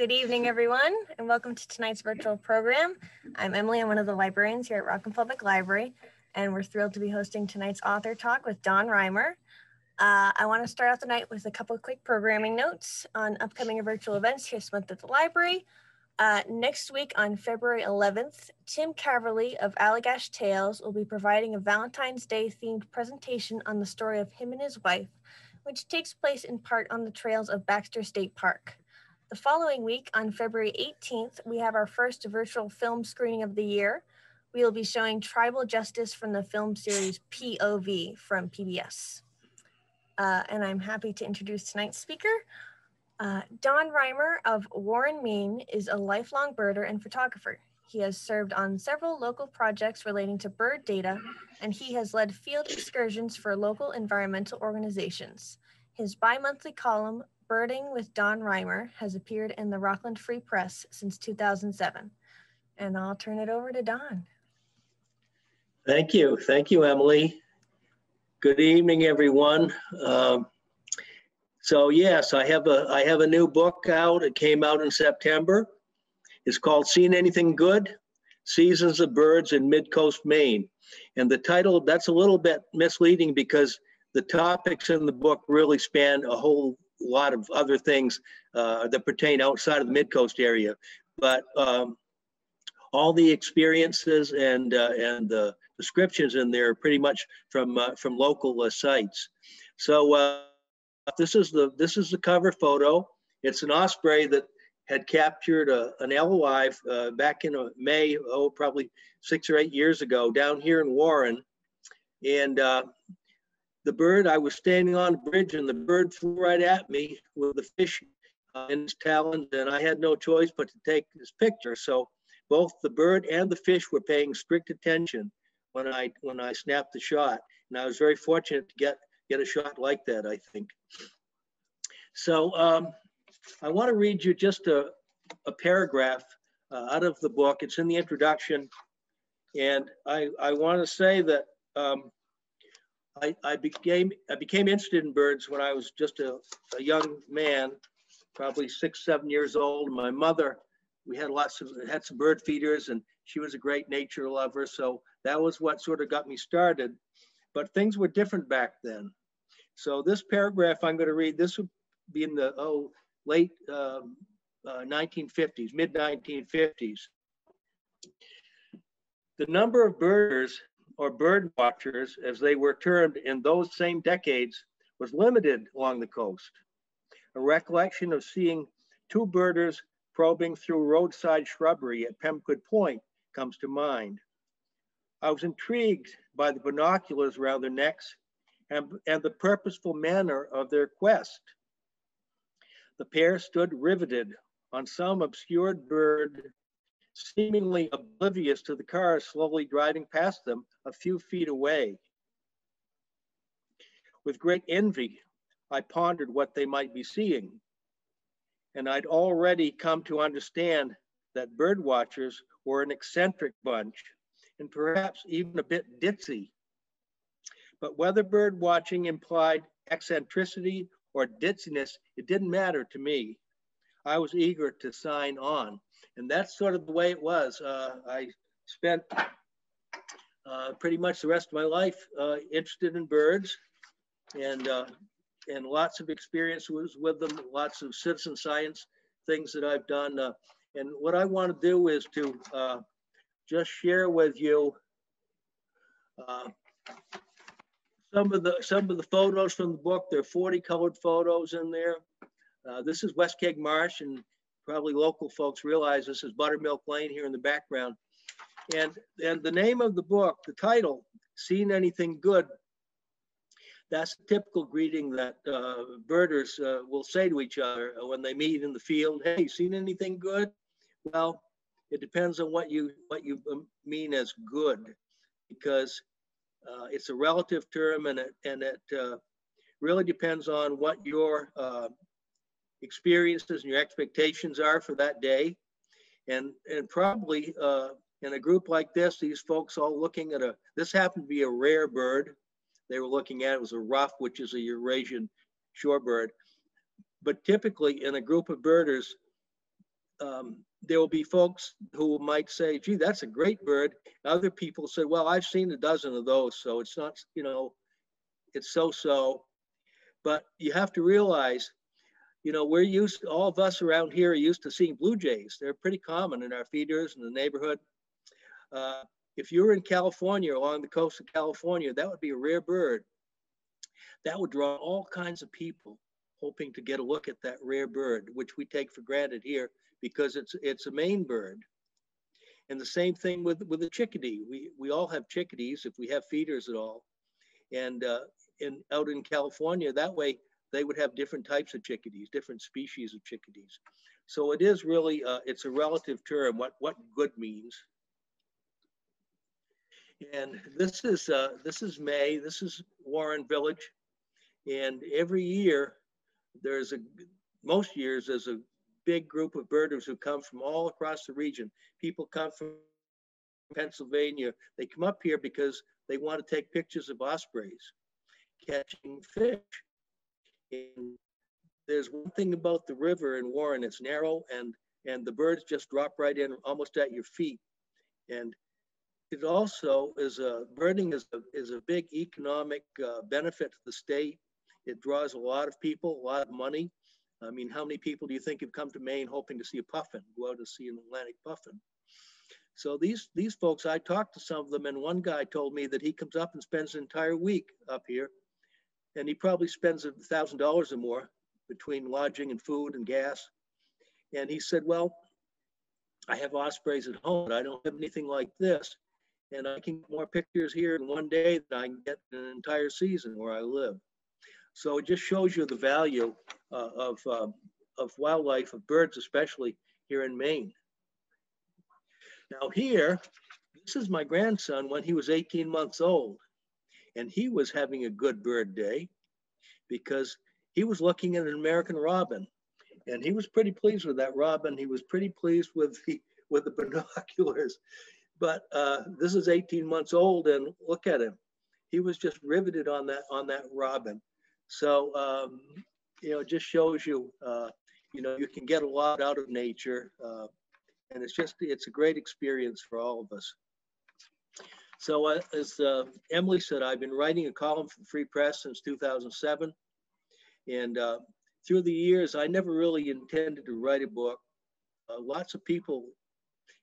Good evening, everyone, and welcome to tonight's virtual program. I'm Emily, I'm one of the librarians here at Rockland Public Library, and we're thrilled to be hosting tonight's author talk with Don Reimer. Uh, I want to start out the night with a couple of quick programming notes on upcoming virtual events here this month at the library. Uh, next week on February 11th, Tim Caverly of Allagash Tales will be providing a Valentine's Day themed presentation on the story of him and his wife, which takes place in part on the trails of Baxter State Park. The following week, on February 18th, we have our first virtual film screening of the year. We will be showing Tribal Justice from the film series POV from PBS. Uh, and I'm happy to introduce tonight's speaker. Uh, Don Reimer of Warren, Maine is a lifelong birder and photographer. He has served on several local projects relating to bird data, and he has led field excursions for local environmental organizations. His bi-monthly column, Birding with Don Reimer has appeared in the Rockland Free Press since 2007. And I'll turn it over to Don. Thank you. Thank you, Emily. Good evening, everyone. Um, so yes, I have a I have a new book out. It came out in September. It's called Seen Anything Good? Seasons of Birds in Mid-Coast Maine. And the title, that's a little bit misleading because the topics in the book really span a whole lot of other things uh, that pertain outside of the mid-coast area. But um, all the experiences and uh, and the descriptions in there are pretty much from uh, from local uh, sites. So uh, this is the this is the cover photo. It's an osprey that had captured a, an alewife uh, back in May, oh, probably six or eight years ago down here in Warren. And the bird, I was standing on a bridge and the bird flew right at me with the fish uh, in its talons and I had no choice but to take this picture. So both the bird and the fish were paying strict attention when I when I snapped the shot. And I was very fortunate to get get a shot like that, I think. So um, I want to read you just a, a paragraph uh, out of the book. It's in the introduction. And I, I want to say that um, I, I became I became interested in birds when I was just a, a young man, probably six, seven years old. My mother, we had lots of had some bird feeders and she was a great nature lover. So that was what sort of got me started. But things were different back then. So this paragraph I'm going to read, this would be in the oh late um, uh, 1950s, mid 1950s. The number of birders or bird watchers, as they were termed in those same decades, was limited along the coast. A recollection of seeing two birders probing through roadside shrubbery at Pemaquid Point comes to mind. I was intrigued by the binoculars around their necks and, and the purposeful manner of their quest. The pair stood riveted on some obscured bird seemingly oblivious to the cars slowly driving past them a few feet away. With great envy, I pondered what they might be seeing. And I'd already come to understand that bird watchers were an eccentric bunch and perhaps even a bit ditzy. But whether bird watching implied eccentricity or ditziness, it didn't matter to me. I was eager to sign on and that's sort of the way it was. Uh, I spent uh, pretty much the rest of my life uh, interested in birds, and uh, and lots of experiences with them, lots of citizen science things that I've done. Uh, and what I want to do is to uh, just share with you some of the some of the photos from the book. There are 40 colored photos in there. this is Weskeag Marsh, and probably local folks realize this is Buttermilk Lane here in the background. And, and the name of the book, the title, Seen Anything Good, that's a typical greeting that uh, birders uh, will say to each other when they meet in the field. Hey, seen anything good? Well, it depends on what you what you um, mean as good, because uh, it's a relative term, and it and it uh, really depends on what your uh, experiences and your expectations are for that day. And, and probably uh, in a group like this, these folks all looking at a, this happened to be a rare bird. They were looking at it was a ruff, which is a Eurasian shorebird. But typically in a group of birders, um, there will be folks who might say, gee, that's a great bird. Other people said, well, I've seen a dozen of those, so it's not, you know, it's so-so. But you have to realize, you know, we're used, all of us around here are used to seeing blue jays. They're pretty common in our feeders in the neighborhood. Uh, if you're in California, along the coast of California, that would be a rare bird. That would draw all kinds of people hoping to get a look at that rare bird, which we take for granted here because it's it's a Maine bird. And the same thing with with a chickadee. We we all have chickadees if we have feeders at all, and uh, in out in California that way they would have different types of chickadees, different species of chickadees. So it is really uh, it's a relative term. What what good means. And this is uh, this is May. This is Warren Village, and every year there's a most years there's a big group of birders who come from all across the region. People come from Pennsylvania. They come up here because they want to take pictures of ospreys catching fish. And there's one thing about the river in Warren, it's narrow and, and the birds just drop right in almost at your feet. And it also is a, birding is a, is a big economic uh, benefit to the state. It draws a lot of people, a lot of money. I mean, how many people do you think have come to Maine hoping to see a puffin, go out to see an Atlantic puffin? So these these folks, I talked to some of them, and one guy told me that he comes up and spends an entire week up here, and he probably spends a thousand dollars or more between lodging and food and gas. And he said, "Well, I have ospreys at home, but I don't have anything like this, and I can get more pictures here in one day than I can get in an entire season where I live." So it just shows you the value uh, of, uh, of wildlife, of birds, especially here in Maine. Now here, this is my grandson when he was 18 months old. And he was having a good bird day because he was looking at an American robin. And he was pretty pleased with that robin. He was pretty pleased with the, with the binoculars. But uh, this is 18 months old and look at him. He was just riveted on that, on that robin. So, um, you know, it just shows you, uh, you know, you can get a lot out of nature. Uh, and it's just, it's a great experience for all of us. So uh, as uh, Emily said, I've been writing a column for the Free Press since 2007. And uh, through the years, I never really intended to write a book. Uh, lots of people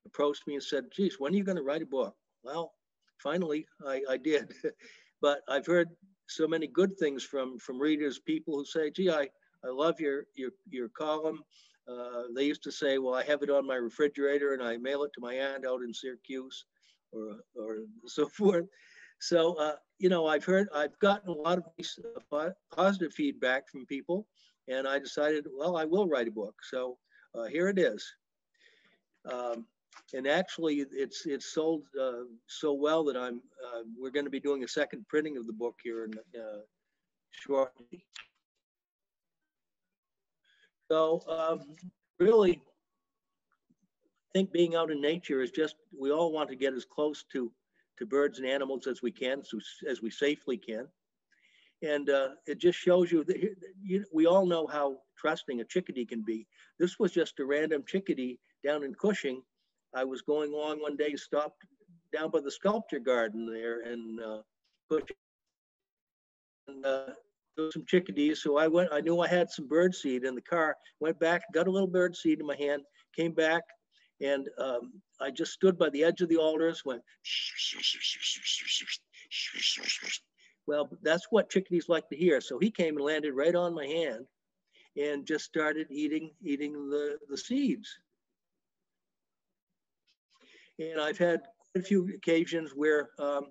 approached me and said, geez, when are you going to write a book? Well, finally, I, I did. but I've heard so many good things from from readers, people who say, "Gee, I I love your your your column." Uh, they used to say, "Well, I have it on my refrigerator and I mail it to my aunt out in Syracuse," or or so forth. So uh, you know, I've heard, I've gotten a lot of uh, positive feedback from people, and I decided, well, I will write a book. So uh, here it is. Um, and actually it's it's sold uh, so well that I'm uh, we're going to be doing a second printing of the book here in uh, shortly. So um, really, think being out in nature is just we all want to get as close to to birds and animals as we can, so, as we safely can. And uh, it just shows you that you, we all know how trusting a chickadee can be. This was just a random chickadee down in Cushing I was going along one day, stopped down by the sculpture garden there and uh, put and, uh, some chickadees. So I went, I knew I had some bird seed in the car, went back, got a little bird seed in my hand, came back, and um, I just stood by the edge of the alders, went, well, that's what chickadees like to hear. So he came and landed right on my hand and just started eating, eating the, the seeds. And I've had a few occasions where um,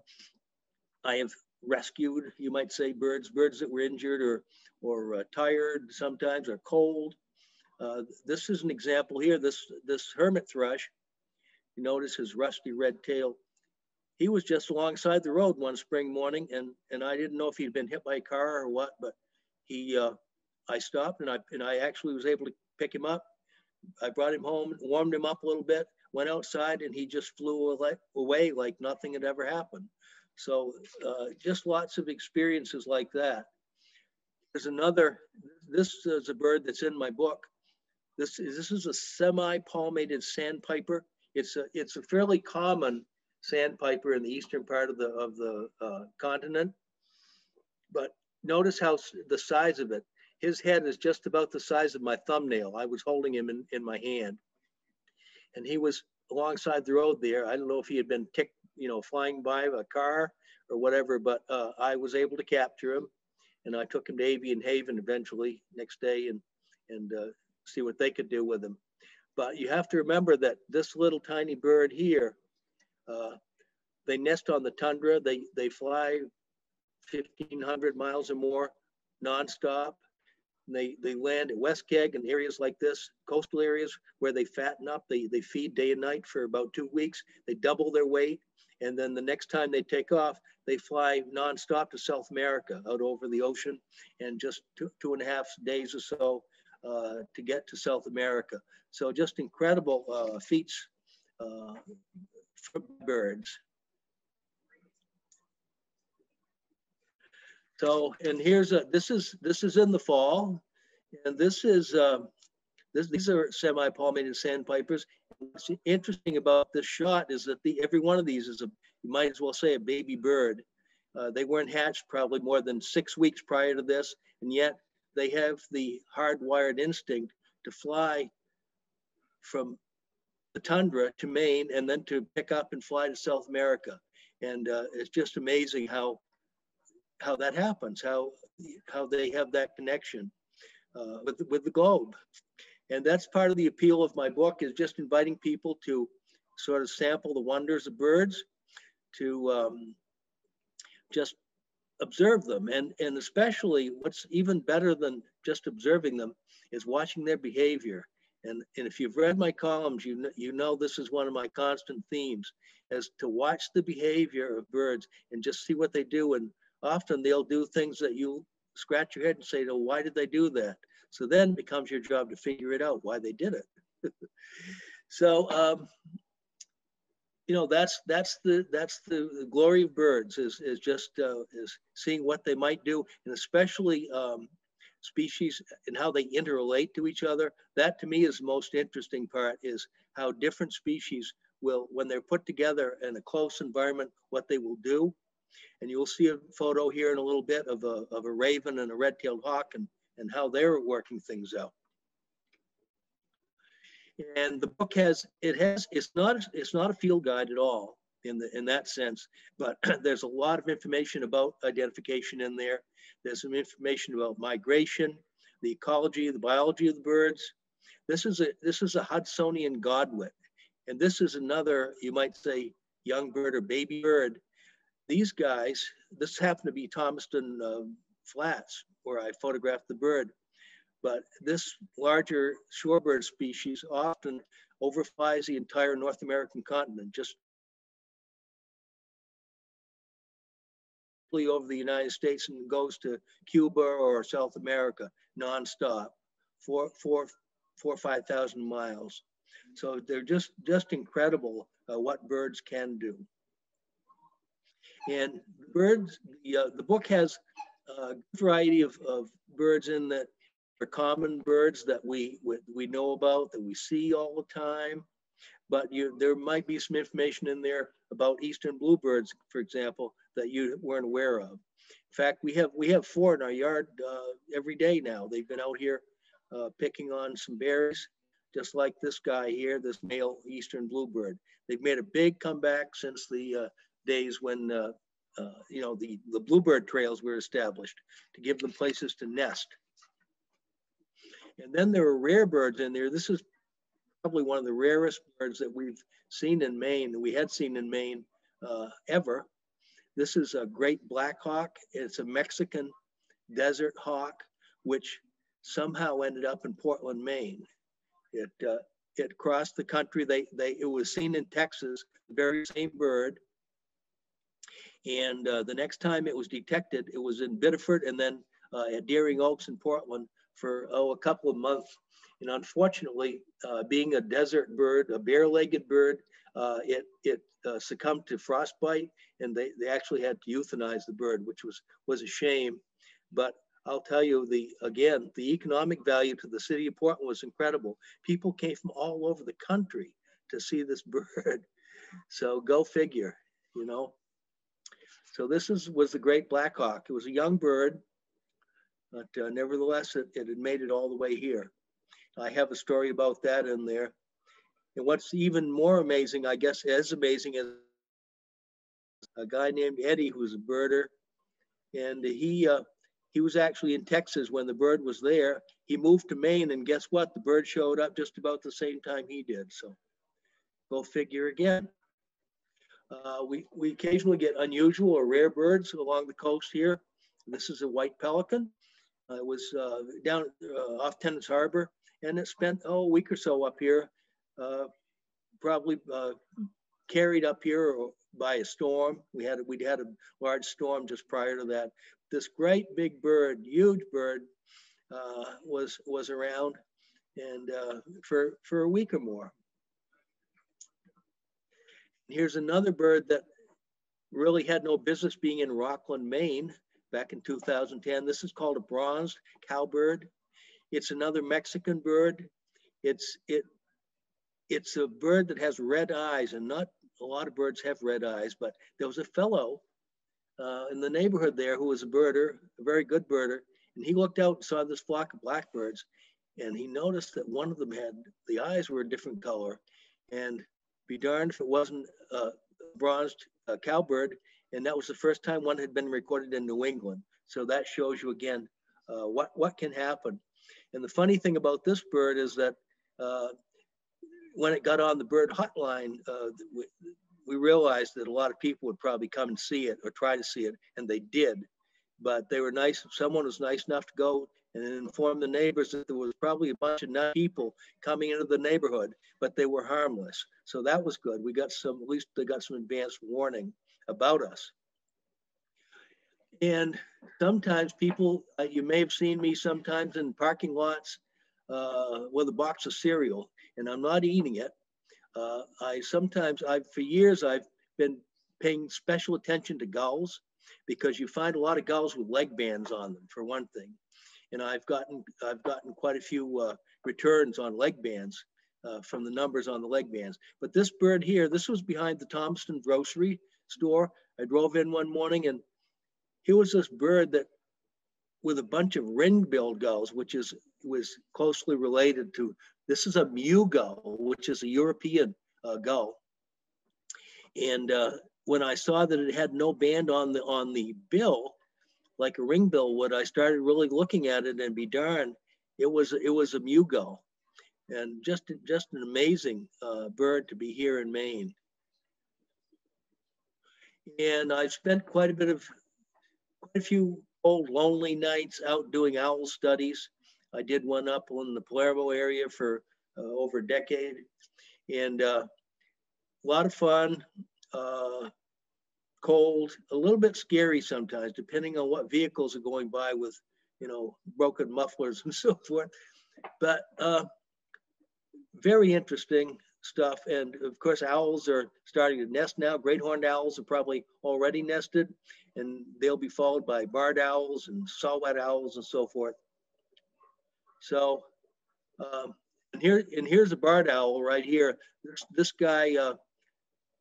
I have rescued, you might say, birds, birds that were injured or, or uh, tired sometimes or cold. Uh, this is an example here, this, this hermit thrush, you notice his rusty red tail. He was just alongside the road one spring morning and, and I didn't know if he'd been hit by a car or what, but he, uh, I stopped and I, and I actually was able to pick him up. I brought him home, warmed him up a little bit, went outside and he just flew away like nothing had ever happened. So uh, just lots of experiences like that. There's another, this is a bird that's in my book. This is, this is a semi-palmated sandpiper. It's a, it's a fairly common sandpiper in the eastern part of the, of the uh, continent. But notice how the size of it. His head is just about the size of my thumbnail. I was holding him in, in my hand. And he was alongside the road there. I don't know if he had been ticked, you know, flying by a car or whatever, but uh, I was able to capture him. And I took him to Avian Haven eventually next day and, and uh, see what they could do with them. But you have to remember that this little tiny bird here, uh, they nest on the tundra. They, they fly 1,500 miles or more nonstop. They, they land at Weskeag and areas like this, coastal areas where they fatten up. They, they feed day and night for about two weeks. They double their weight. And then the next time they take off, they fly nonstop to South America out over the ocean and just two, two and a half days or so to get to South America. So just incredible uh, feats uh, for birds. So, and here's a, this is, this is in the fall. And this is, um, this, these are semi-palmated sandpipers. What's interesting about this shot is that the, every one of these is a, you might as well say a baby bird. Uh, they weren't hatched probably more than six weeks prior to this, and yet they have the hardwired instinct to fly from the tundra to Maine and then to pick up and fly to South America. And uh, it's just amazing how how that happens, how how they have that connection uh, with with the globe, and that's part of the appeal of my book is just inviting people to sort of sample the wonders of birds, to um, just observe them, and and especially what's even better than just observing them is watching their behavior. And, and if you've read my columns, you you know this is one of my constant themes, is to watch the behavior of birds and just see what they do and often they'll do things that you scratch your head and say, oh, why did they do that? So then it becomes your job to figure it out why they did it. so, um, you know, that's that's the that's the, the, glory of birds is is just uh, is seeing what they might do, and especially um, species and how they interrelate to each other. That to me is the most interesting part is how different species will, when they're put together in a close environment, what they will do. And you'll see a photo here in a little bit of a, of a raven and a red-tailed hawk and, and how they're working things out. And the book has, it has, it's not, it's not a field guide at all in the in that sense, but there's a lot of information about identification in there. There's some information about migration, the ecology, the biology of the birds. This is a this is a Hudsonian godwit, and this is another you might say young bird or baby bird these guys, this happened to be Thomaston uh, Flats where I photographed the bird, but this larger shorebird species often overflies the entire North American continent, just over the United States and goes to Cuba or South America nonstop, four, four, four, five thousand miles. So they're just just incredible uh, what birds can do. And birds, the, uh, the book has a variety of, of birds in that are common birds that we, we, we know about, that we see all the time. But you, there might be some information in there about eastern bluebirds, for example, that you weren't aware of. In fact, we have we have four in our yard uh, every day now. They've been out here uh, picking on some berries, just like this guy here, this male eastern bluebird. They've made a big comeback since the uh, days when uh, uh, you know the, the bluebird trails were established to give them places to nest. And then there are rare birds in there. This is probably one of the rarest birds that we've seen in Maine, we had seen in Maine uh, ever. This is a great black hawk. It's a Mexican desert hawk, which somehow ended up in Portland, Maine. It, uh, it crossed the country. They, they, it was seen in Texas, the very same bird. And uh, the next time it was detected, it was in Biddeford and then uh, at Deering Oaks in Portland for, oh, a couple of months. And unfortunately, uh, being a desert bird, a bare-legged bird, uh, it, it uh, succumbed to frostbite and they, they actually had to euthanize the bird, which was, was a shame. But I'll tell you the again the economic value to the city of Portland was incredible. People came from all over the country to see this bird. So go figure, you know. So this is was the great Blackhawk. It was a young bird, but uh, nevertheless, it, it had made it all the way here. I have a story about that in there. And what's even more amazing, I guess, as amazing as a guy named Eddie, who was a birder, and he uh, he was actually in Texas when the bird was there. He moved to Maine, and guess what? The bird showed up just about the same time he did. So go figure again. Uh, we, we occasionally get unusual or rare birds along the coast here. This is a white pelican. It was uh, down uh, off Tenants Harbor, and it spent oh, a week or so up here, uh, probably carried up here by a storm. We had we'd had a large storm just prior to that, this great big bird, huge bird, uh, was was around, and uh, for for a week or more. Here's another bird that really had no business being in Rockland, Maine, back in 2010. This is called a bronzed cowbird. It's another Mexican bird. It's it it's a bird that has red eyes, and not a lot of birds have red eyes, but there was a fellow uh, in the neighborhood there who was a birder, a very good birder, and he looked out and saw this flock of blackbirds, and he noticed that one of them had the eyes were a different color, and be darned if it wasn't a bronzed uh, cowbird, and that was the first time one had been recorded in New England. So that shows you again uh, what what can happen. And the funny thing about this bird is that uh, when it got on the bird hotline, uh, we realized that a lot of people would probably come and see it or try to see it, and they did. But they were nice. Someone was nice enough to go and inform the neighbors that there was probably a bunch of people coming into the neighborhood, but they were harmless. So that was good. We got some, at least they got some advanced warning about us. And sometimes people, uh, you may have seen me sometimes in parking lots uh, with a box of cereal, and I'm not eating it. Uh, I sometimes, I've for years, I've been paying special attention to gulls because you find a lot of gulls with leg bands on them, for one thing. And I've gotten, I've gotten quite a few uh, returns on leg bands uh, from the numbers on the leg bands. But this bird here, this was behind the Thompson grocery store. I drove in one morning and here was this bird that with a bunch of ring-billed gulls, which is was closely related to this is a mew gull, which is a European uh, gull. And uh, when I saw that it had no band on the on the bill, like a ring bill would, I started really looking at it and be darned, it was it was a mew gull, and just just an amazing uh, bird to be here in Maine. And I spent quite a bit of quite a few old lonely nights out doing owl studies. I did one up in the Palermo area for uh, over a decade, and uh, a lot of fun. Uh, cold, a little bit scary sometimes, depending on what vehicles are going by with, you know, broken mufflers and so forth. But uh, very interesting stuff. And of course, owls are starting to nest now. Great horned owls are probably already nested, and they'll be followed by barred owls and saw-whet owls and so forth. So, um, and here and here's a barred owl right here. This, this guy uh,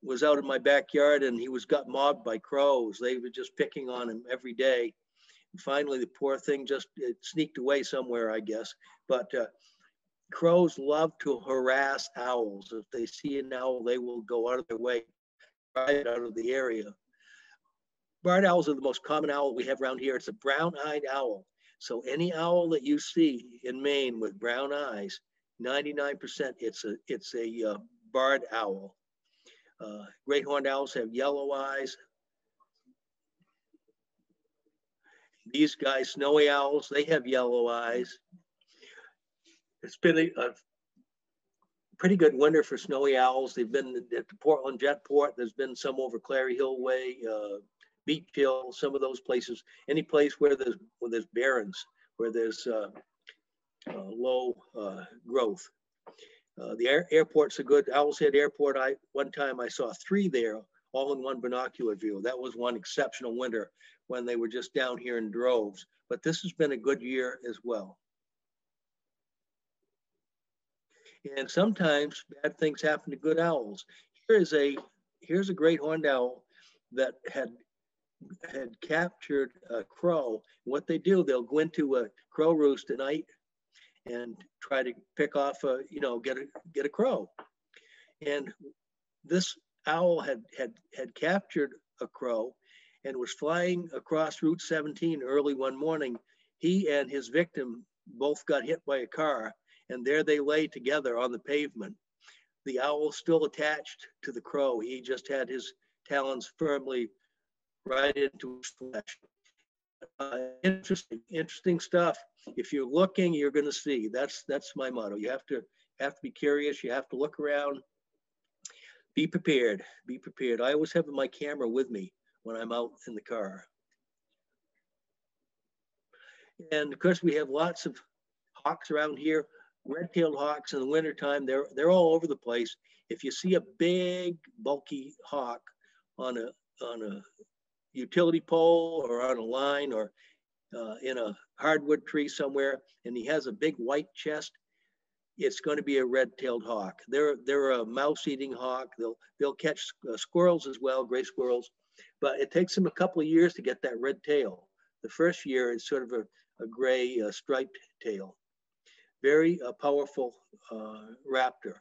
was out in my backyard and he was got mobbed by crows. They were just picking on him every day. And finally, the poor thing just sneaked away somewhere, I guess. But uh, crows love to harass owls. If they see an owl, they will go out of their way, right out of the area. Barred owls are the most common owl we have around here. It's a brown-eyed owl. So any owl that you see in Maine with brown eyes, 99% it's a it's a uh, barred owl. Uh, great horned owls have yellow eyes. These guys, snowy owls, they have yellow eyes. It's been a, a pretty good winter for snowy owls. They've been at the Portland Jetport. There's been some over Clary Hill Way, uh, Beach Hill, some of those places. Any place where there's where there's barrens, where there's uh, uh, low uh, growth. Uh, the air, airport's a good Owl's Head Airport. I one time I saw three there all-in-one binocular view. That was one exceptional winter when they were just down here in droves. But this has been a good year as well. And sometimes bad things happen to good owls. Here is a here's a great horned owl that had had captured a crow. What they do, they'll go into a crow roost at night and try to pick off a, you know, get a get a crow. And this owl had had had captured a crow and was flying across Route 17 early one morning. He and his victim both got hit by a car, and there they lay together on the pavement. The owl still attached to the crow. He just had his talons firmly right into his flesh. Uh, interesting, interesting stuff. If you're looking, you're going to see. That's that's my motto. You have to have to be curious. You have to look around. Be prepared. Be prepared. I always have my camera with me when I'm out in the car. And of course, we have lots of hawks around here. Red-tailed hawks in the wintertime, they're, they're all over the place. If you see a big, bulky hawk on a, on a utility pole or on a line or uh, in a hardwood tree somewhere, and he has a big white chest, it's going to be a red-tailed hawk. They're they're a mouse-eating hawk. They'll they'll catch uh, squirrels as well, gray squirrels, but it takes them a couple of years to get that red tail. The first year is sort of a, a gray uh, striped tail. Very uh, powerful uh, raptor.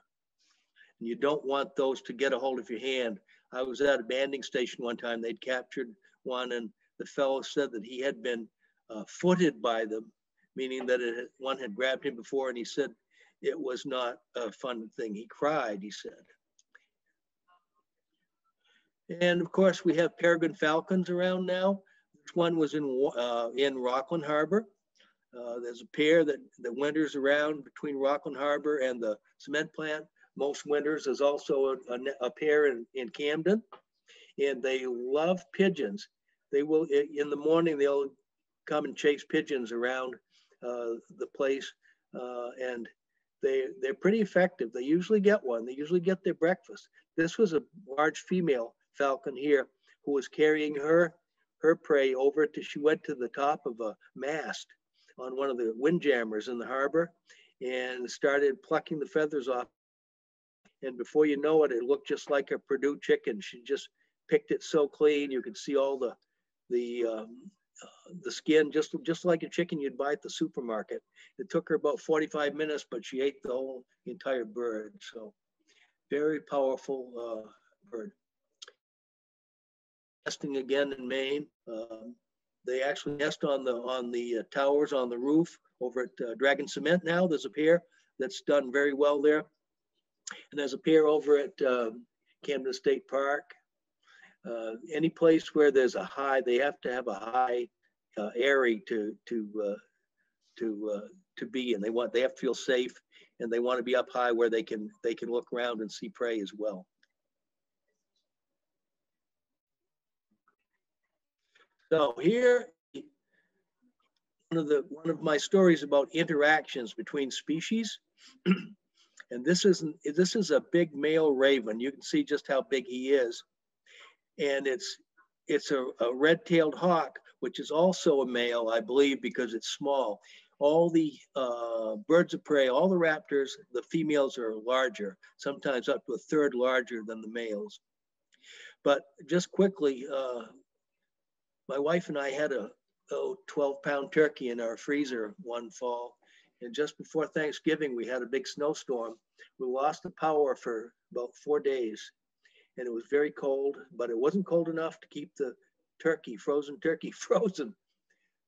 And you don't want those to get a hold of your hand. I was at a banding station one time. They'd captured one, and the fellow said that he had been uh, footed by them, meaning that it, one had grabbed him before, and he said it was not a fun thing. He cried, he said. And of course, we have peregrine falcons around now. This one was in, uh, in Rockland Harbor. Uh, there's a pair that, that winters around between Rockland Harbor and the cement plant. Most winters, there's also a, a, a pair in, in Camden. And they love pigeons. They will, in the morning, they'll come and chase pigeons around uh, the place. Uh, and they, they're pretty effective. They usually get one. They usually get their breakfast. This was a large female falcon here who was carrying her her prey over to she went to the top of a mast on one of the windjammers in the harbor and started plucking the feathers off. And before you know it it looked just like a Perdue chicken. She just picked it so clean you could see all the the um, uh, the skin just just like a chicken you'd buy at the supermarket. It took her about 45 minutes but she ate the whole entire bird. So very powerful uh, bird. Testing again in Maine. Um, they actually nest on the on the uh, towers on the roof over at uh, Dragon Cement now. There's a pair that's done very well there. And there's a pair over at uh, Camden State Park. Uh, any place where there's a high, they have to have a high uh, area to to uh, to to be and They want they have to feel safe, and they want to be up high where they can they can look around and see prey as well. So here, one of the one of my stories about interactions between species, and this is this is a big male raven. You can see just how big he is, and it's it's a, a red-tailed hawk, which is also a male, I believe, because it's small. All the uh, birds of prey, all the raptors, the females are larger, sometimes up to a third larger than the males. But just quickly, uh, my wife and I had a oh, 12 pound turkey in our freezer one fall. And just before Thanksgiving, we had a big snowstorm. We lost the power for about four days. And it was very cold, but it wasn't cold enough to keep the turkey, frozen turkey, frozen.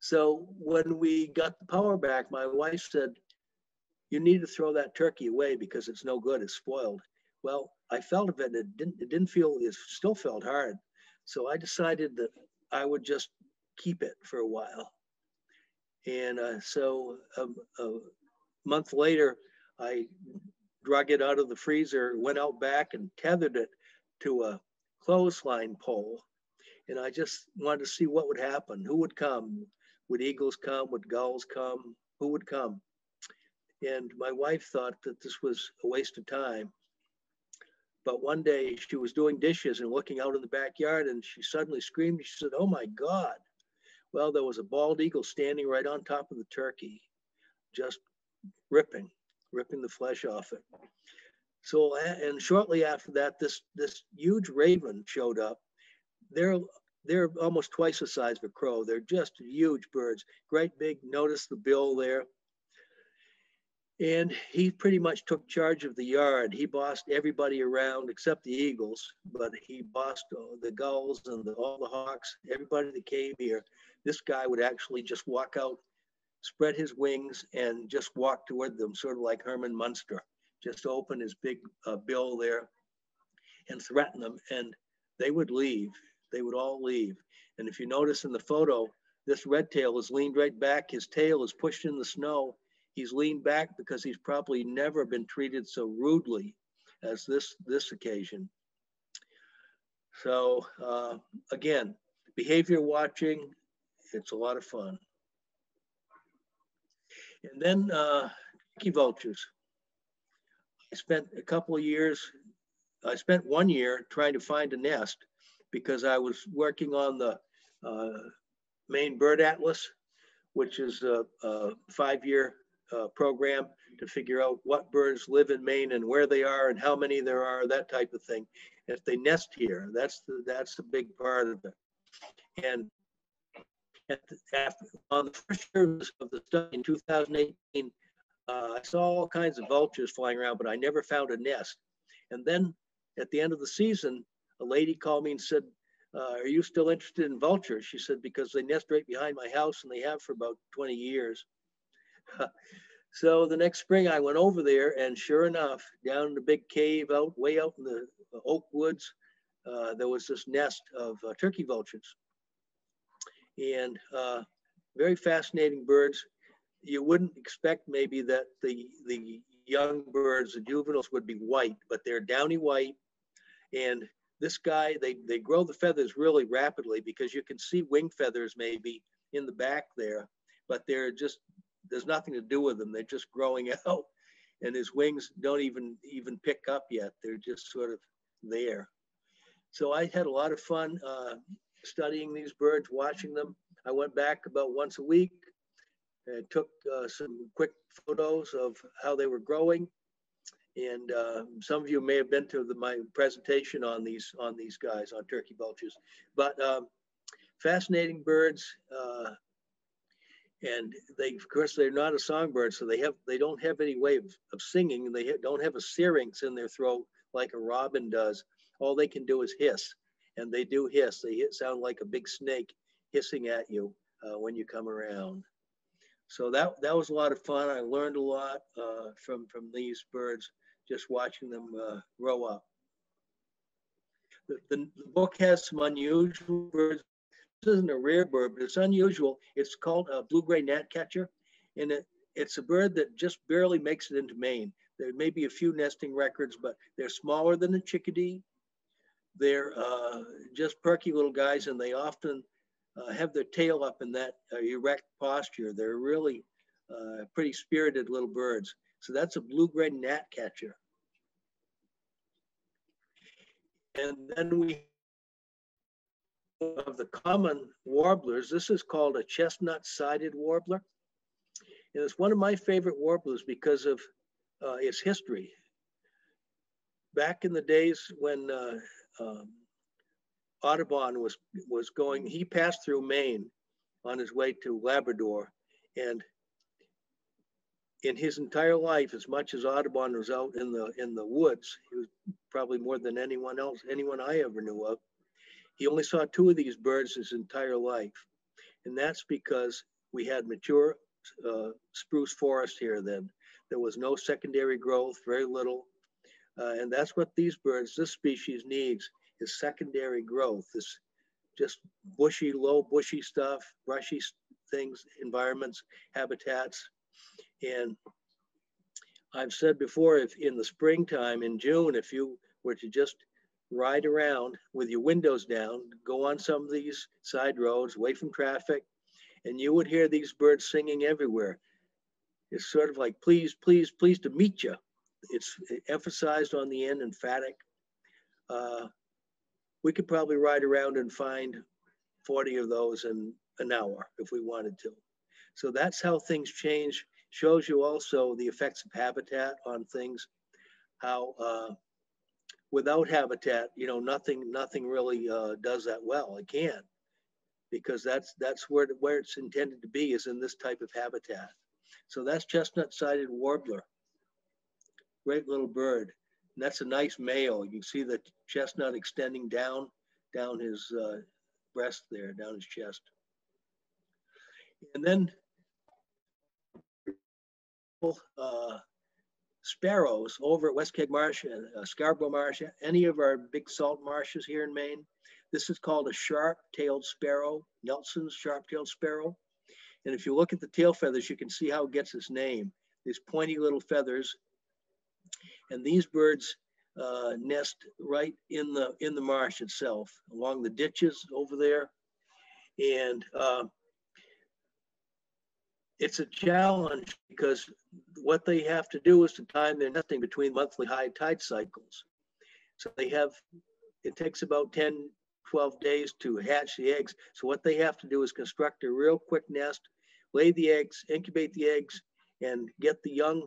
So when we got the power back, my wife said, You need to throw that turkey away because it's no good, it's spoiled. Well, I felt of it, it didn't, it didn't feel, it still felt hard. So I decided that I would just keep it for a while. And uh, so um, a month later, I drug it out of the freezer, went out back and tethered it to a clothesline pole. And I just wanted to see what would happen. Who would come? Would eagles come? Would gulls come? Who would come? And my wife thought that this was a waste of time. But one day she was doing dishes and looking out in the backyard and she suddenly screamed. She said, Oh my God. Well, there was a bald eagle standing right on top of the turkey, just ripping, ripping the flesh off it. So, and shortly after that, this, this huge raven showed up. They're, they're almost twice the size of a crow. They're just huge birds, great big, notice the bill there and he pretty much took charge of the yard. He bossed everybody around except the eagles, but he bossed the gulls and the, all the hawks, everybody that came here. This guy would actually just walk out, spread his wings, and just walk toward them, sort of like Herman Munster. Just open his big uh, bill there and threaten them, and they would leave. They would all leave. And if you notice in the photo, this red tail is leaned right back. His tail is pushed in the snow He's leaned back because he's probably never been treated so rudely as this, this occasion. So uh, again, behavior watching, it's a lot of fun. And then uh, turkey vultures. I spent a couple of years, I spent one year trying to find a nest because I was working on the uh, Maine Bird Atlas, which is a, a five-year uh, program to figure out what birds live in Maine and where they are and how many there are, that type of thing. If they nest here, that's the, that's the big part of it. And the, after, on the first year of the study in 2018, uh, I saw all kinds of vultures flying around, but I never found a nest. And then at the end of the season, a lady called me and said, uh, are you still interested in vultures? She said, because they nest right behind my house and they have for about 20 years. So the next spring I went over there and sure enough, down in the big cave out, way out in the oak woods, uh, there was this nest of uh, turkey vultures. And uh, very fascinating birds. You wouldn't expect maybe that the, the young birds, the juveniles would be white, but they're downy white. And this guy, they, they grow the feathers really rapidly because you can see wing feathers maybe in the back there, but they're just there's nothing to do with them. They're just growing out, and his wings don't even even pick up yet. They're just sort of there. So I had a lot of fun uh, studying these birds, watching them. I went back about once a week and took uh, some quick photos of how they were growing. And uh, some of you may have been to the, my presentation on these on these guys on turkey vultures, but um, fascinating birds. And they of course they're not a songbird so they have they don't have any way of, of singing they don't have a syrinx in their throat like a robin does. All they can do is hiss and they do hiss. They hit, sound like a big snake hissing at you uh, when you come around. So that that was a lot of fun. I learned a lot uh, from from these birds just watching them uh, grow up. The, the, the book has some unusual birds isn't a rare bird, but it's unusual. It's called a blue-gray gnatcatcher, and it, it's a bird that just barely makes it into Maine. There may be a few nesting records, but they're smaller than a chickadee. They're uh, just perky little guys, and they often uh, have their tail up in that uh, erect posture. They're really uh, pretty spirited little birds. So that's a blue-gray gnatcatcher. And then we of the common warblers, this is called a chestnut-sided warbler. And it's one of my favorite warblers because of uh, its history. Back in the days when uh, um, Audubon was, was going, he passed through Maine on his way to Labrador. And in his entire life, as much as Audubon was out in the in the woods, he was probably more than anyone else, anyone I ever knew of. He only saw two of these birds his entire life. And that's because we had mature uh, spruce forest here then. There was no secondary growth, very little. Uh, and that's what these birds, this species needs, is secondary growth, this just bushy, low bushy stuff, brushy things, environments, habitats. And I've said before, if in the springtime in June, if you were to just ride around with your windows down, go on some of these side roads away from traffic, and you would hear these birds singing everywhere. It's sort of like, please, please, please to meet you. It's emphasized on the end, emphatic. uh, we could probably ride around and find 40 of those in an hour if we wanted to. So that's how things change. Shows you also the effects of habitat on things, how uh, without habitat, you know, nothing, nothing really uh, does that well. It can't because that's that's where where it's intended to be is in this type of habitat. So that's chestnut-sided warbler. Great little bird. And that's a nice male. You can see the chestnut extending down down his uh, breast there, down his chest. And then uh, sparrows over at Weskeag Marsh and uh, Scarborough Marsh, any of our big salt marshes here in Maine. This is called a sharp-tailed sparrow, Nelson's sharp-tailed sparrow. And if you look at the tail feathers, you can see how it gets its name. These pointy little feathers. And these birds uh, nest right in the in the marsh itself, along the ditches over there. And uh, it's a challenge because what they have to do is to time their nesting between monthly high tide cycles. So they have, it takes about 10, 12 days to hatch the eggs. So what they have to do is construct a real quick nest, lay the eggs, incubate the eggs, and get the young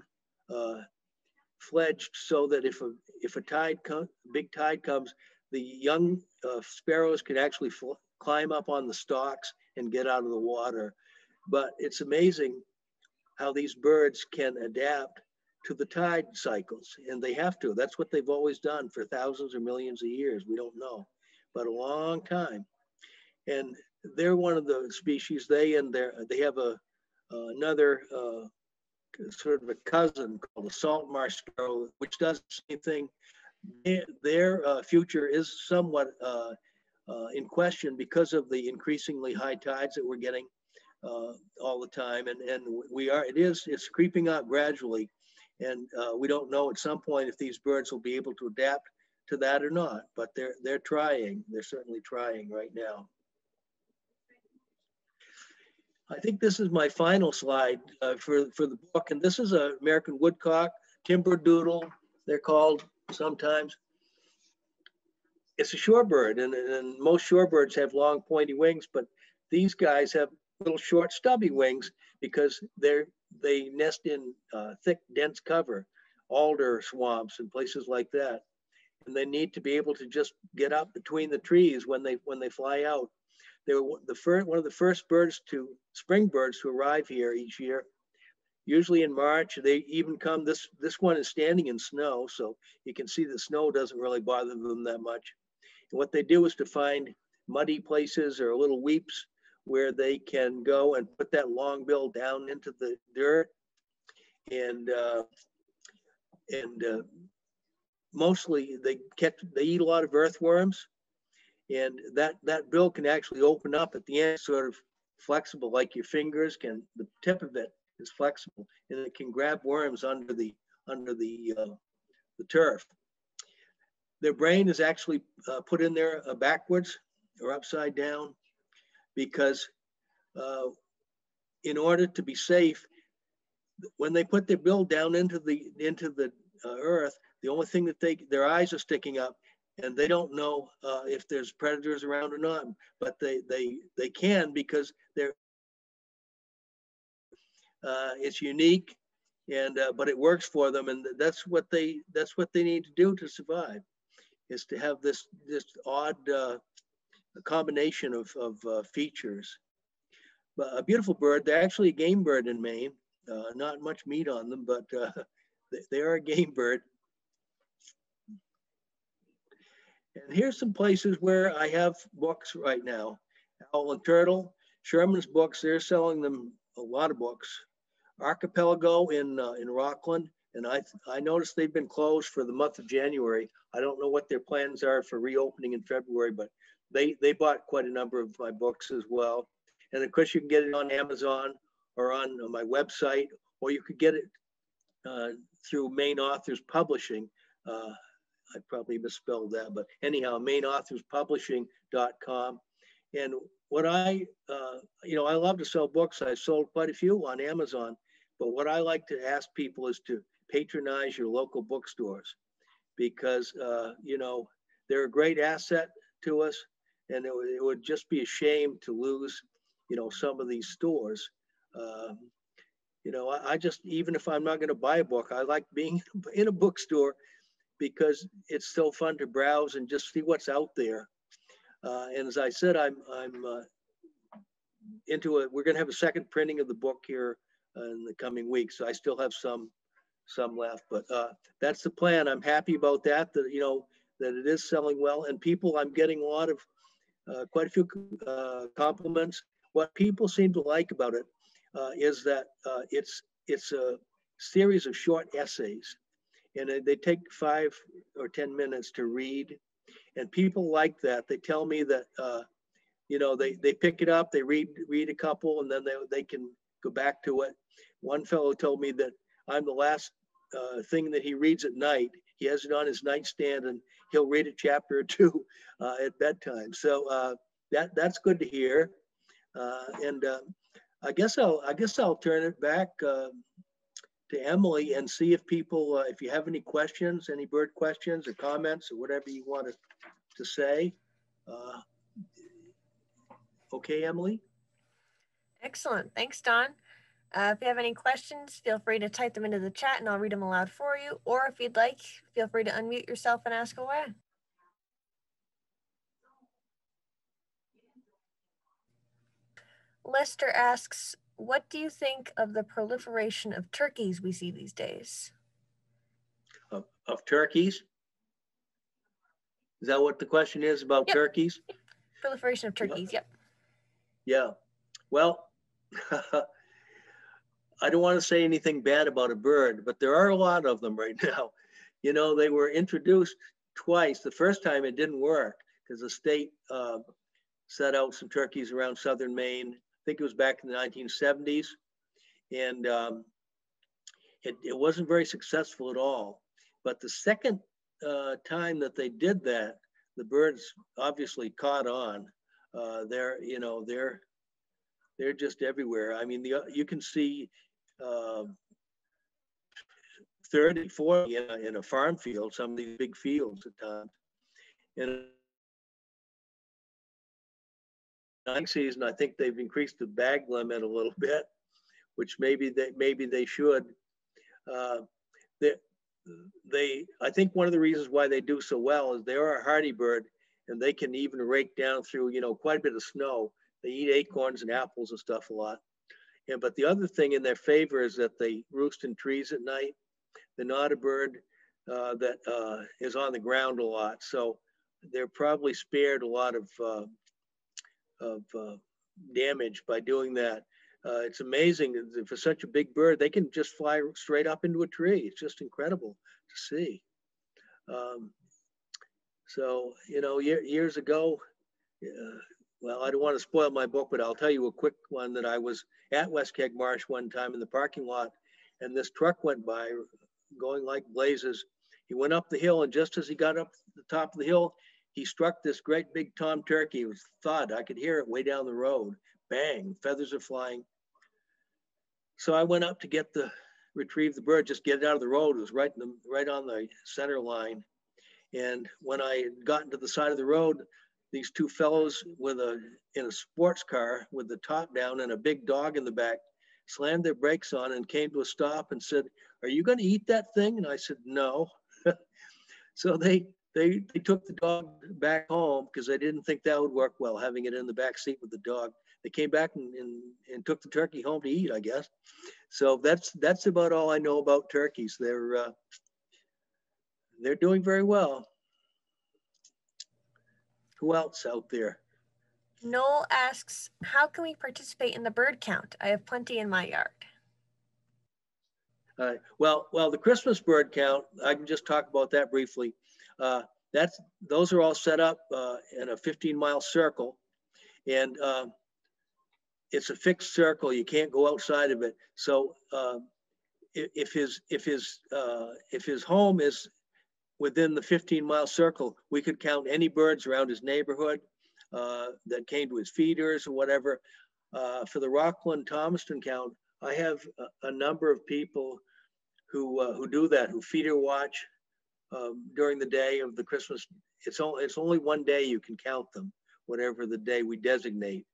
uh, fledged so that if a if a tide big tide comes, the young uh, sparrows can actually climb up on the stalks and get out of the water but it's amazing how these birds can adapt to the tide cycles, and they have to. That's what they've always done for thousands or millions of years. We don't know, but a long time. And they're one of the species. They and their they have a uh, another uh, sort of a cousin called the salt marsh sparrow, which does the same thing. Their, their uh, future is somewhat uh, uh, in question because of the increasingly high tides that we're getting uh, all the time, and and we are it is it's creeping up gradually, and uh, we don't know at some point if these birds will be able to adapt to that or not. But they're they're trying. They're certainly trying right now. I think this is my final slide uh, for for the book, and this is an American woodcock, timber doodle. They're called sometimes. It's a shorebird, and, and most shorebirds have long pointy wings, but these guys have little short stubby wings because they're they nest in uh, thick dense cover alder swamps and places like that. And they need to be able to just get up between the trees when they when they fly out. They were the first one of the first birds to spring birds to arrive here each year. Usually in march they even come this this one is standing in snow so you can see the snow doesn't really bother them that much. And what they do is to find muddy places or little weeps where they can go and put that long bill down into the dirt. And uh, and uh, mostly they catch they eat a lot of earthworms. And that that bill can actually open up at the end sort of flexible like your fingers can the tip of it is flexible and it can grab worms under the under the uh, the turf. Their brain is actually uh, put in there uh, backwards or upside down because uh, in order to be safe, when they put their bill down into the into the uh, earth, the only thing that they their eyes are sticking up, and they don't know uh, if there's predators around or not. But they they they can because they're uh, it's unique, and uh, but it works for them, and that's what they that's what they need to do to survive, is to have this this odd uh, combination of of uh, features a beautiful bird. They're actually a game bird in Maine. Uh, not much meat on them, but uh, they are a game bird. And here's some places where I have books right now. Owl and Turtle, Sherman's books, they're selling them a lot of books. Archipelago in uh, in Rockland, and I I noticed they've been closed for the month of January. I don't know what their plans are for reopening in February, but they they bought quite a number of my books as well. And of course, you can get it on Amazon or on my website, or you could get it uh, through Maine Authors Publishing. Uh, I probably misspelled that, but anyhow, MaineAuthorsPublishing.com. And what I, uh, you know, I love to sell books. I sold quite a few on Amazon, but what I like to ask people is to patronize your local bookstores because, uh, you know, they're a great asset to us, and it, would- it would just be a shame to lose, you know, some of these stores. Um, you know, I, I just even if I'm not going to buy a book, I like being in a bookstore because it's so fun to browse and just see what's out there. Uh, and as I said, I'm I'm uh, into it. We're going to have a second printing of the book here uh, in the coming weeks. So I still have some some left, but uh, that's the plan. I'm happy about that. That you know that it is selling well, and people. I'm getting a lot of quite a few uh, compliments. What people seem to like about it uh, is that uh, it's it's a series of short essays, and they take five or ten minutes to read, and people like that. They tell me that uh, you know they they pick it up, they read read a couple, and then they they can go back to it. One fellow told me that I'm the last uh, thing that he reads at night. He has it on his nightstand, and he'll read a chapter or two uh, at bedtime. So uh, that that's good to hear. Uh, and uh, I guess I'll I guess I'll turn it back uh, to Emily and see if people if you have any questions, any bird questions or comments or whatever you want to, to say. okay, Emily. Excellent. Thanks, Don. Uh, if you have any questions, feel free to type them into the chat and I'll read them aloud for you. Or if you'd like, feel free to unmute yourself and ask away. Lester asks, what do you think of the proliferation of turkeys we see these days? Of, of turkeys? Is that what the question is about yep. turkeys? Proliferation of turkeys, yep. Yeah. Well, I don't want to say anything bad about a bird, but there are a lot of them right now. You know, they were introduced twice. The first time it didn't work because the state uh, set out some turkeys around southern Maine. I think it was back in the 1970s. And um, it, it wasn't very successful at all. But the second uh, time that they did that, the birds obviously caught on. Uh, they're, you know, they're they're just everywhere. I mean, the you can see um, 30, 40 in a, in a farm field, some of these big fields at times. In nine season, I think they've increased the bag limit a little bit, which maybe they maybe they should. Uh, they, they, I think one of the reasons why they do so well is they are a hardy bird, and they can even rake down through you know quite a bit of snow. They eat acorns and apples and stuff a lot. But the other thing in their favor is that they roost in trees at night. They're not a bird uh, that uh, is on the ground a lot. So they're probably spared a lot of, uh, of uh, damage by doing that. Uh, it's amazing for such a big bird, they can just fly straight up into a tree. It's just incredible to see. Um, so, you know, year, years ago, uh, well, I don't want to spoil my book, but I'll tell you a quick one that I was at Weskeag Marsh one time in the parking lot, and this truck went by going like blazes. He went up the hill, and just as he got up the top of the hill, he struck this great big tom turkey. It was thud. I could hear it way down the road. Bang, feathers are flying. So I went up to get the retrieve the bird, just get it out of the road. It was right in the right on the center line. And when I got into the side of the road, these two fellows with a in a sports car with the top down and a big dog in the back slammed their brakes on and came to a stop and said, "Are you going to eat that thing?" And I said, "No." so they they they took the dog back home because they didn't think that would work well, having it in the back seat with the dog. They came back and, and, and took the turkey home to eat, I guess. So that's that's about all I know about turkeys. They're uh, they're doing very well. Who else out there? Noel asks, how can we participate in the bird count? I have plenty in my yard. Uh, well, well, the Christmas bird count, I can just talk about that briefly. Uh, that's those are all set up uh, in a 15 mile circle, and um, it's a fixed circle. You can't go outside of it. So um, if his if his uh, if his home is within the 15 mile circle, we could count any birds around his neighborhood uh, that came to his feeders or whatever. Uh, for the Rockland Thomaston count, I have a, a number of people who uh, who do that, who feeder watch um, during the day of the Christmas. It's only it's only one day you can count them, whatever the day we designate,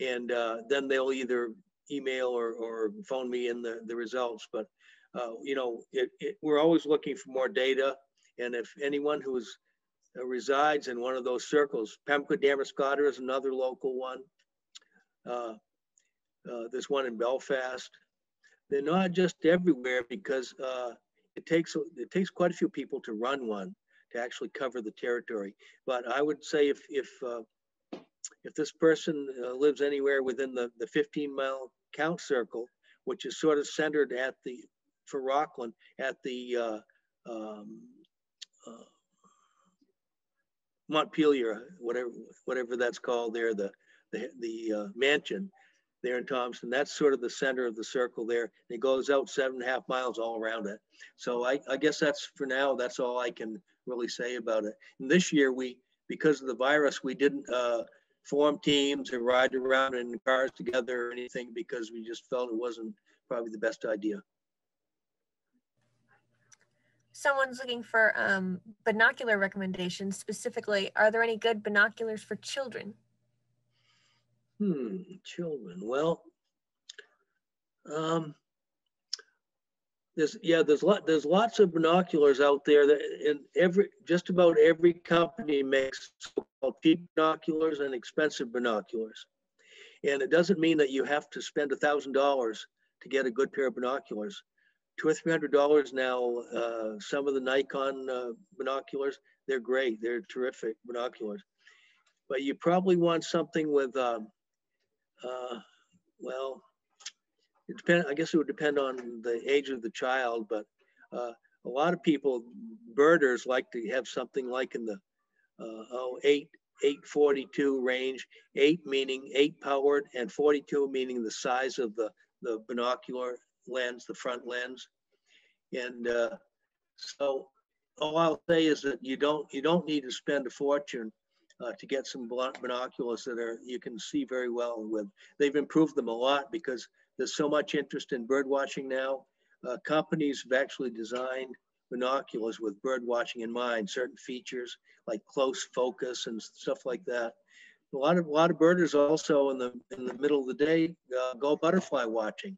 and uh, then they'll either email or, or phone me in the, the results. But uh, you know, it, it, we're always looking for more data, and if anyone who's uh, resides in one of those circles, Pemaquid Damariscotta is another local one. Uh, uh, there's one in Belfast. They're not just everywhere because uh, it takes it takes quite a few people to run one to actually cover the territory. But I would say if if uh, if this person uh, lives anywhere within the, the 15 mile count circle, which is sort of centered at the for Rockland at the um, uh, Montpelier, whatever whatever that's called there, the the, the uh, mansion there in Thomaston. That's sort of the center of the circle there. It goes out seven and a half miles all around it. So I, I guess that's for now, that's all I can really say about it. And this year we, because of the virus, we didn't uh, form teams or ride around in cars together or anything because we just felt it wasn't probably the best idea. Someone's looking for um, binocular recommendations. Specifically, are there any good binoculars for children? Hmm, children. Well, um, there's yeah, there's lot there's lots of binoculars out there that in every just about every company makes so-called cheap binoculars and expensive binoculars. And it doesn't mean that you have to spend a thousand dollars to get a good pair of binoculars. Two or three hundred dollars now. Uh, some of the Nikon uh, binoculars, they're great. They're terrific binoculars. But you probably want something with um, uh, well, it depend. I guess it would depend on the age of the child, but uh, a lot of people, birders, like to have something like in the uh, oh eight 842 range. Eight meaning eight powered, and 42 meaning the size of the the binocular lens, the front lens, and uh, so all I'll say is that you don't you don't need to spend a fortune uh, to get some binoculars that are you can see very well with. They've improved them a lot because there's so much interest in bird watching now. Uh, companies have actually designed binoculars with bird watching in mind, certain features like close focus and stuff like that. A lot of a lot of birders also in the in the middle of the day uh, go butterfly watching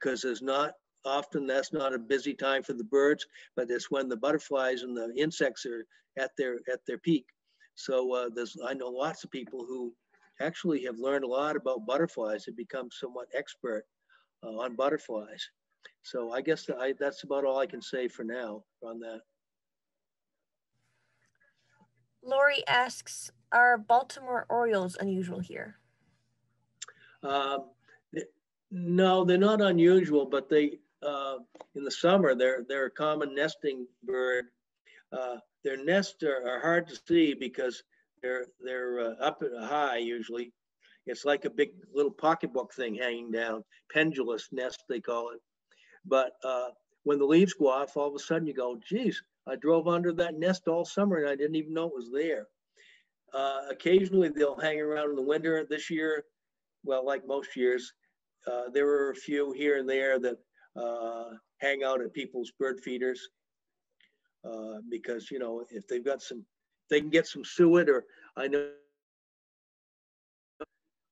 because there's not often that's not a busy time for the birds, but it's when the butterflies and the insects are at their at their peak. So uh, there's, I know lots of people who actually have learned a lot about butterflies and become somewhat expert uh, on butterflies. So I guess I, that's about all I can say for now on that. Lori asks, are Baltimore Orioles unusual here? Um, no, they're not unusual, but they, uh, in the summer, they're, they're a common nesting bird. Uh, their nests are, are hard to see because they're they're uh, up high usually. It's like a big little pocketbook thing hanging down, pendulous nest they call it. But uh, when the leaves go off, all of a sudden you go, geez, I drove under that nest all summer and I didn't even know it was there. Uh, occasionally they'll hang around in the winter. This year, well, like most years, uh, there were a few here and there that uh, hang out at people's bird feeders. Uh, because you know if they've got some, they can get some suet or I know.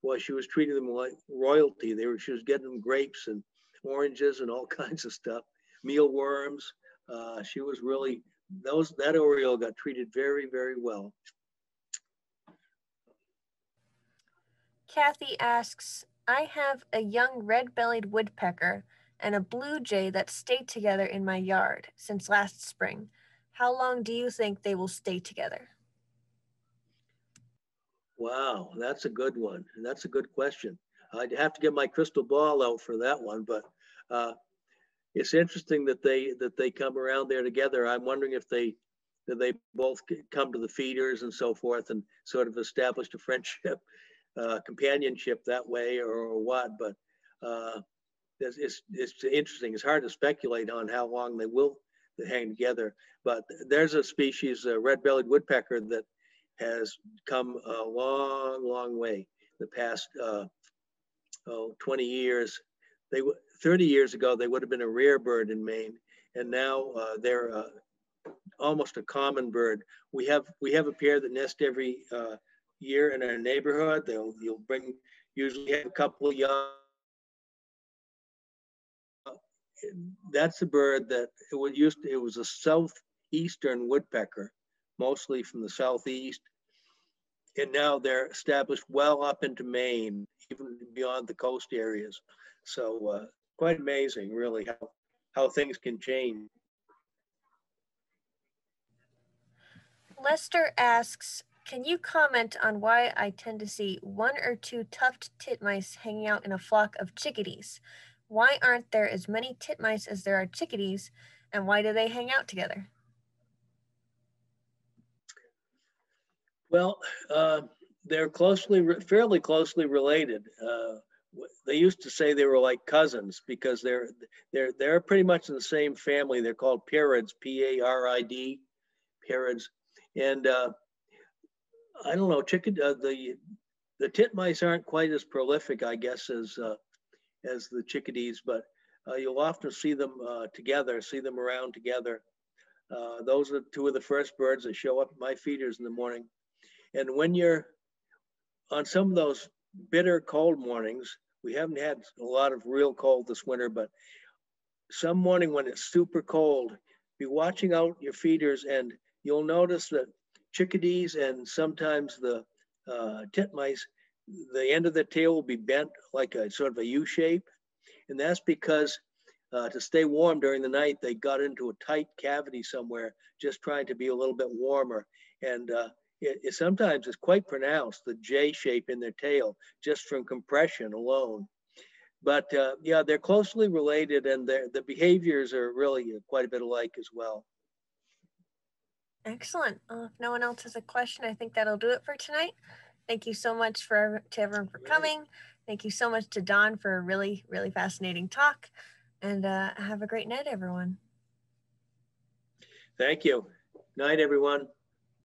Well, she was treating them like royalty. They were she was getting them grapes and oranges and all kinds of stuff, mealworms. Uh, she was really those that Oriole got treated very very well. Kathy asks, I have a young red-bellied woodpecker and a blue jay that stayed together in my yard since last spring. How long do you think they will stay together? Wow, that's a good one. That's a good question. I'd have to get my crystal ball out for that one, but uh, it's interesting that they that they come around there together. I'm wondering if they that they both come to the feeders and so forth and sort of established a friendship, uh, companionship that way or, or what. But uh, it's, it's, it's interesting. It's hard to speculate on how long they will hang together. But there's a species, a red-bellied woodpecker, that has come a long, long way. The past uh, oh, 20 years, they 30 years ago they would have been a rare bird in Maine, and now uh, they're uh, almost a common bird. We have we have a pair that nest every uh, year in our neighborhood. They'll you'll bring usually have a couple of young. That's a bird that it was used. To, it was a southeastern woodpecker, mostly from the southeast, and now they're established well up into Maine, even beyond the coast areas. So uh, quite amazing, really, how how things can change. Lester asks, can you comment on why I tend to see one or two tufted titmice hanging out in a flock of chickadees? Why aren't there as many titmice as there are chickadees, and why do they hang out together? Well, uh, they're closely, fairly closely related. Uh, they used to say they were like cousins because they're they're they're pretty much in the same family. They're called parids, P-A-R-I-D, parids, and uh, I don't know, chicken. Uh, the the titmice aren't quite as prolific, I guess, as uh, as the chickadees, but uh, you'll often see them uh, together, see them around together. Uh, those are two of the first birds that show up at my feeders in the morning. And when you're on some of those bitter cold mornings, we haven't had a lot of real cold this winter, but some morning when it's super cold, be watching out your feeders and you'll notice that chickadees and sometimes the uh, titmice, the end of the tail will be bent like a sort of a U shape. And that's because uh, to stay warm during the night, they got into a tight cavity somewhere, just trying to be a little bit warmer. And uh, it, it sometimes is quite pronounced, the J shape in their tail, just from compression alone. But uh, yeah, they're closely related and the behaviors are really quite a bit alike as well. Excellent. Uh, if no one else has a question, I think that'll do it for tonight. Thank you so much for to everyone for coming. Thank you so much to Don for a really, really fascinating talk. And uh, have a great night, everyone. Thank you. Night, everyone.